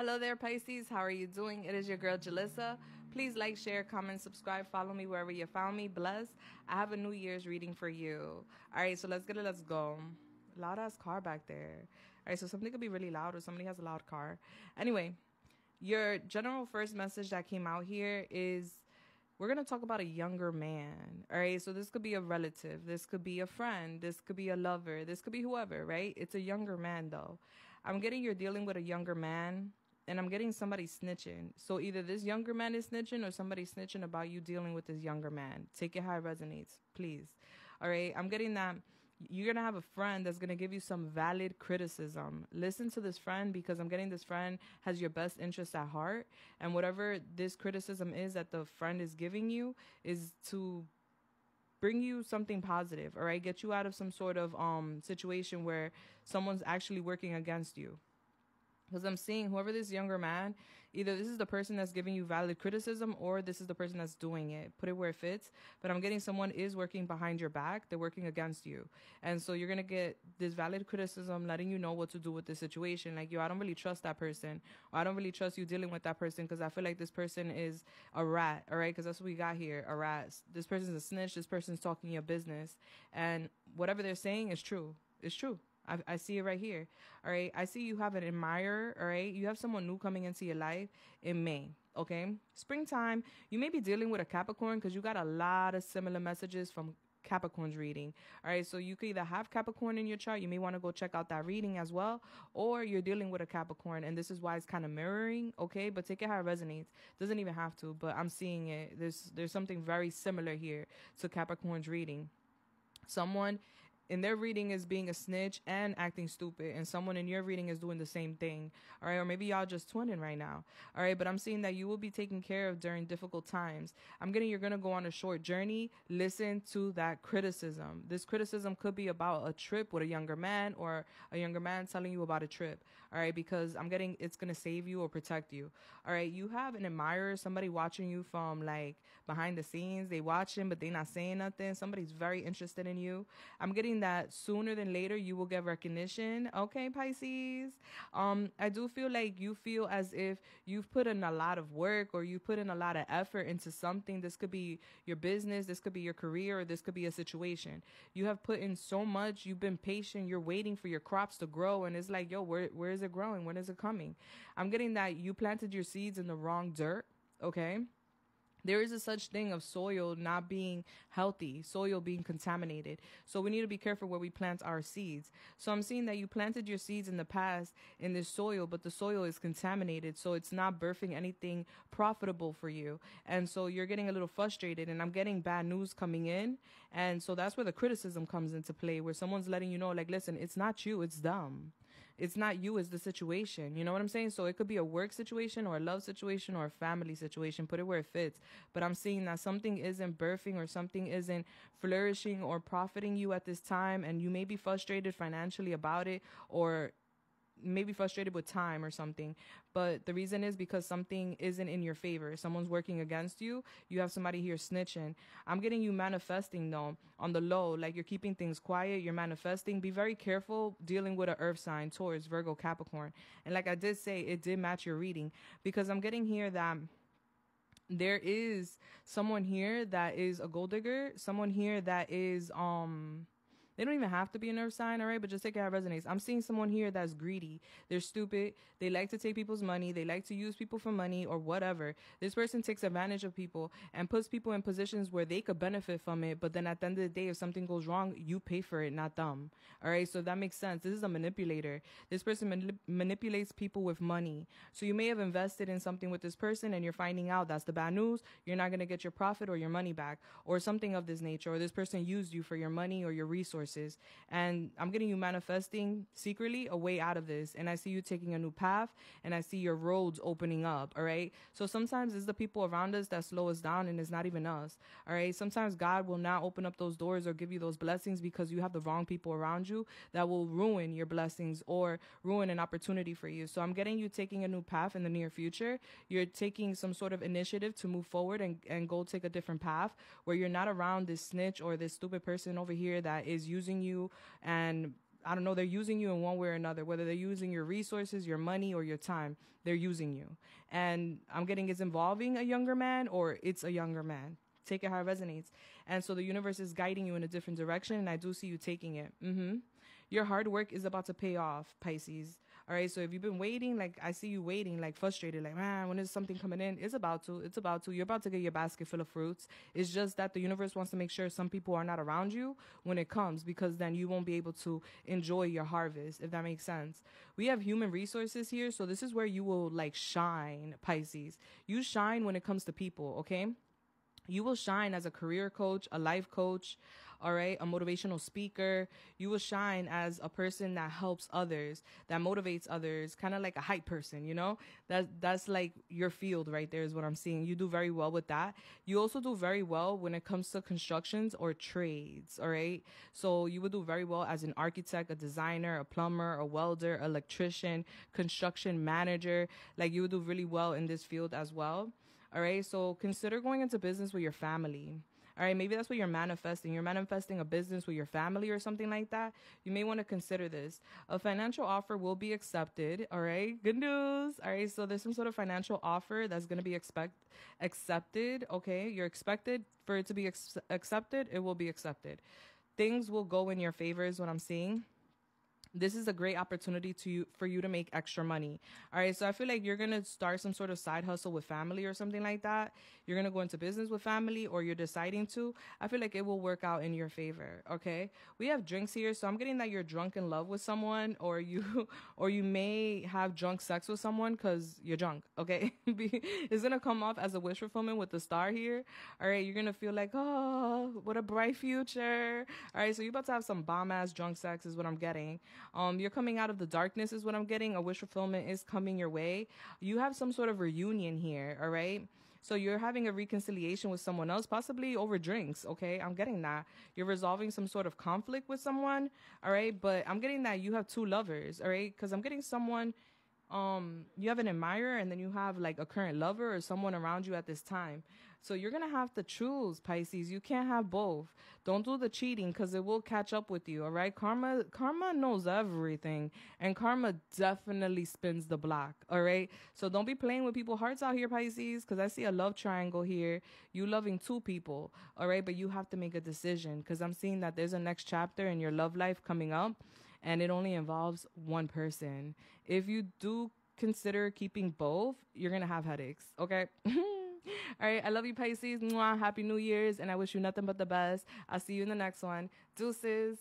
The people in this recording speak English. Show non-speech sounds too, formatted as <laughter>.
Hello there, Pisces. How are you doing? It is your girl, Julissa. Please like, share, comment, subscribe, follow me wherever you found me. Bless. I have a New Year's reading for you. All right, so let's get it. Let's go. Loud ass car back there. All right, so something could be really loud or somebody has a loud car. Anyway, your general first message that came out here is we're going to talk about a younger man. All right. So this could be a relative. This could be a friend. This could be a lover. This could be whoever, right? It's a younger man, though. I'm getting you're dealing with a younger man and I'm getting somebody snitching. So either this younger man is snitching or somebody snitching about you dealing with this younger man. Take it how it resonates, please. All right. I'm getting that you're going to have a friend that's going to give you some valid criticism. Listen to this friend because I'm getting this friend has your best interest at heart. And whatever this criticism is that the friend is giving you is to bring you something positive, all right? Get you out of some sort of um situation where someone's actually working against you because I'm seeing whoever this younger man, either this is the person that's giving you valid criticism or this is the person that's doing it. Put it where it fits. But I'm getting someone is working behind your back. They're working against you. And so you're going to get this valid criticism letting you know what to do with the situation. Like, yo, I don't really trust that person. Or I don't really trust you dealing with that person because I feel like this person is a rat. All right. Because that's what we got here a rat. This person's a snitch. This person's talking your business. And whatever they're saying is true. It's true. I, I see it right here. All right. I see you have an admirer. All right. You have someone new coming into your life in May. Okay. Springtime, you may be dealing with a Capricorn because you got a lot of similar messages from Capricorn's reading. All right, so you could either have Capricorn in your chart, you may want to go check out that reading as well, or you're dealing with a Capricorn, and this is why it's kind of mirroring. Okay, but take it how it resonates. Doesn't even have to, but I'm seeing it. There's there's something very similar here to Capricorn's reading. Someone in their reading is being a snitch and acting stupid, and someone in your reading is doing the same thing. All right, or maybe y'all just twinning right now. All right, but I'm seeing that you will be taken care of during difficult times. I'm getting you're gonna go on a short journey. Listen to that criticism. This criticism could be about a trip with a younger man or a younger man telling you about a trip. All right, because I'm getting it's gonna save you or protect you. All right, you have an admirer, somebody watching you from like behind the scenes. They watching, but they not saying nothing. Somebody's very interested in you. I'm getting that sooner than later you will get recognition. Okay, Pisces. Um, I do feel like you feel as if you've put in a lot of work or you put in a lot of effort into something. This could be your business, this could be your career, or this could be a situation. You have put in so much, you've been patient, you're waiting for your crops to grow, and it's like, yo, where where is it growing? When is it coming? I'm getting that you planted your seeds in the wrong dirt, okay? There is a such thing of soil not being healthy, soil being contaminated. So we need to be careful where we plant our seeds. So I'm seeing that you planted your seeds in the past in this soil, but the soil is contaminated. So it's not birthing anything profitable for you. And so you're getting a little frustrated and I'm getting bad news coming in. And so that's where the criticism comes into play, where someone's letting you know, like, listen, it's not you, it's them it's not you, it's the situation. You know what I'm saying? So it could be a work situation or a love situation or a family situation. Put it where it fits. But I'm seeing that something isn't birthing or something isn't flourishing or profiting you at this time, and you may be frustrated financially about it or maybe frustrated with time or something but the reason is because something isn't in your favor. Someone's working against you you have somebody here snitching. I'm getting you manifesting though on the low. Like you're keeping things quiet. You're manifesting. Be very careful dealing with an earth sign taurus virgo capricorn. And like i did say it did match your reading because i'm getting here that there is someone here that is a gold digger someone here that is um they don't even have to be a nerve sign, all right? But just take it how it resonates. I'm seeing someone here that's greedy. They're stupid. They like to take people's money. They like to use people for money or whatever. This person takes advantage of people and puts people in positions where they could benefit from it. But then at the end of the day, if something goes wrong, you pay for it, not them. All right. So that makes sense. This is a manipulator. This person manip- manipulates people with money. So you may have invested in something with this person and you're finding out that's the bad news. You're not going to get your profit or your money back or something of this nature. Or this person used you for your money or your resources resources. And I'm getting you manifesting secretly a way out of this. And I see you taking a new path and I see your roads opening up. All right. So sometimes it's the people around us that slow us down and it's not even us. All right. Sometimes God will not open up those doors or give you those blessings because you have the wrong people around you that will ruin your blessings or ruin an opportunity for you. So I'm getting you taking a new path in the near future. You're taking some sort of initiative to move forward and, and go take a different path where you're not around this snitch or this stupid person over here that is using you and I don't know, they're using you in one way or another, whether they're using your resources, your money, or your time, they're using you. And I'm getting it's involving a younger man or it's a younger man. Take it how it resonates. And so the universe is guiding you in a different direction, and I do see you taking it. Mm-hmm. Your hard work is about to pay off, Pisces. All right. So if you've been waiting, like I see you waiting, like frustrated, like, man, when is something coming in? It's about to. It's about to. You're about to get your basket full of fruits. It's just that the universe wants to make sure some people are not around you when it comes because then you won't be able to enjoy your harvest, if that makes sense. We have human resources here. So this is where you will like shine, Pisces. You shine when it comes to people, okay? You will shine as a career coach, a life coach, all right, a motivational speaker. You will shine as a person that helps others, that motivates others, kind of like a hype person, you know? That that's like your field right there is what I'm seeing. You do very well with that. You also do very well when it comes to constructions or trades, all right? So you would do very well as an architect, a designer, a plumber, a welder, electrician, construction manager. Like you would do really well in this field as well. All right. So consider going into business with your family. All right. Maybe that's what you're manifesting. You're manifesting a business with your family or something like that. You may want to consider this. A financial offer will be accepted. All right. Good news. All right. So there's some sort of financial offer that's going to be expect accepted. Okay. You're expected for it to be ex- accepted. It will be accepted. Things will go in your favor is what I'm seeing this is a great opportunity to you for you to make extra money. All right, so I feel like you're gonna start some sort of side hustle with family or something like that. You're gonna go into business with family, or you're deciding to. I feel like it will work out in your favor. Okay, we have drinks here, so I'm getting that you're drunk in love with someone, or you, <laughs> or you may have drunk sex with someone because you're drunk. Okay, <laughs> it's gonna come off as a wish fulfillment with the star here. All right, you're gonna feel like, oh, what a bright future. All right, so you're about to have some bomb ass drunk sex, is what I'm getting. Um, you're coming out of the darkness, is what I'm getting. A wish fulfillment is coming your way. You have some sort of reunion here, all right? So you're having a reconciliation with someone else, possibly over drinks. Okay, I'm getting that. You're resolving some sort of conflict with someone. All right, but I'm getting that you have two lovers. All right, because I'm getting someone. Um, you have an admirer, and then you have like a current lover or someone around you at this time. So you're going to have to choose, Pisces. You can't have both. Don't do the cheating because it will catch up with you, all right? Karma karma knows everything and karma definitely spins the block, all right? So don't be playing with people's hearts out here, Pisces, because I see a love triangle here. You loving two people, all right? But you have to make a decision because I'm seeing that there's a next chapter in your love life coming up and it only involves one person. If you do consider keeping both, you're to have headaches, okay? <laughs> All right. I love you, Pisces. Mwah. Happy New Year's. And I wish you nothing but the best. I'll see you in the next one. Deuces.